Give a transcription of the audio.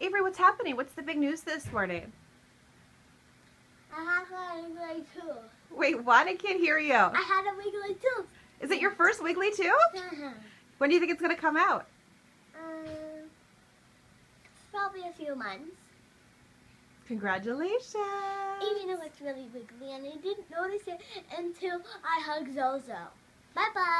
Avery, what's happening? What's the big news this morning? I had a wiggly tooth. Wait, what? I can't hear you. I had a wiggly tooth. Is it your first wiggly tooth? huh. When do you think it's going to come out? Um, probably a few months. Congratulations. Even though it's really wiggly and I didn't notice it until I hugged Zozo. Bye bye.